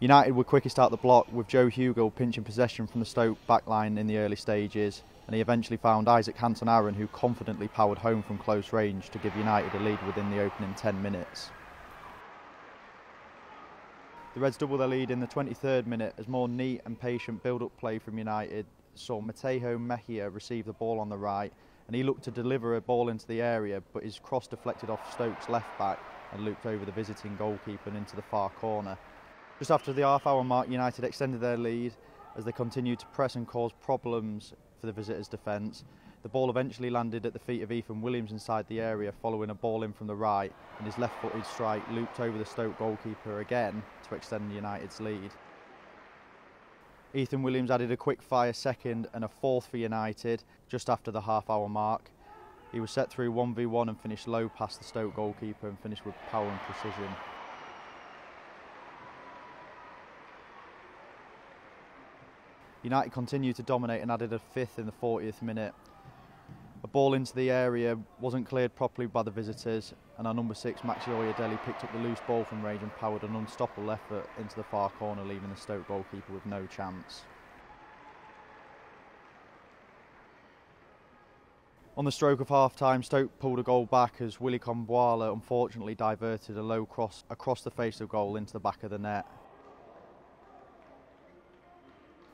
United were quickest out the block with Joe Hugill pinching possession from the Stoke backline in the early stages and he eventually found Isaac Hanson Aaron who confidently powered home from close range to give United a lead within the opening 10 minutes. The Reds double their lead in the 23rd minute as more neat and patient build-up play from United saw Mateo Mejia receive the ball on the right and he looked to deliver a ball into the area but his cross deflected off Stoke's left back and looped over the visiting goalkeeper and into the far corner. Just after the half hour mark, United extended their lead as they continued to press and cause problems for the visitors' defence. The ball eventually landed at the feet of Ethan Williams inside the area following a ball in from the right and his left footed strike looped over the Stoke goalkeeper again to extend United's lead. Ethan Williams added a quick fire second and a fourth for United just after the half hour mark. He was set through 1v1 and finished low past the Stoke goalkeeper and finished with power and precision. United continued to dominate and added a fifth in the 40th minute. A ball into the area wasn't cleared properly by the visitors, and our number six, Maxi Oyedele, picked up the loose ball from range and powered an unstoppable effort into the far corner, leaving the Stoke goalkeeper with no chance. On the stroke of half time, Stoke pulled a goal back as Willy Kambwala unfortunately diverted a low cross across the face of goal into the back of the net.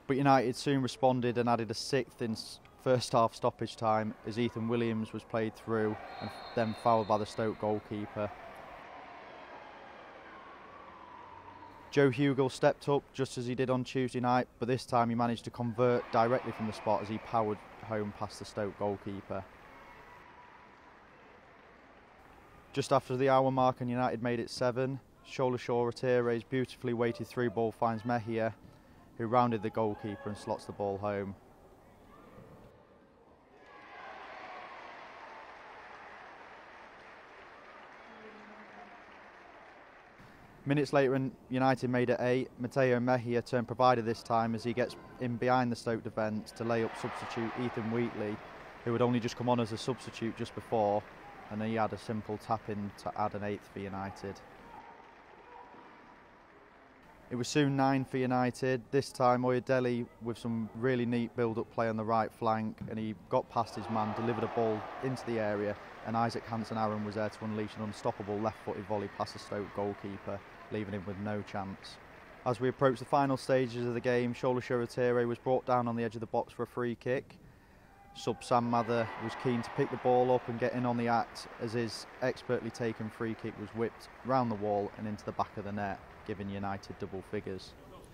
But United soon responded and added a sixth in first half stoppage time as Ethan Williams was played through and then fouled by the Stoke goalkeeper. Joe Hugill stepped up just as he did on Tuesday night, but this time he managed to convert directly from the spot as he powered home past the Stoke goalkeeper. Just after the hour mark and United made it seven, Shola Shoretire's beautifully weighted through ball finds Mejia who rounded the goalkeeper and slots the ball home. Minutes later, and United made it eight. Mateo Mejia turned provider this time as he gets in behind the Stoke defence to lay up substitute Ethan Wheatley, who had only just come on as a substitute just before, and he had a simple tap in to add an eighth for United. It was soon nine for United. This time, Oyedele with some really neat build-up play on the right flank, and he got past his man, delivered a ball into the area, and Isaac Hanson Aaron was there to unleash an unstoppable left-footed volley past the Stoke goalkeeper, leaving him with no chance. As we approached the final stages of the game, Shola Shoretire was brought down on the edge of the box for a free kick. Sub Sam Mather was keen to pick the ball up and get in on the act as his expertly taken free kick was whipped round the wall and into the back of the net giving United double figures.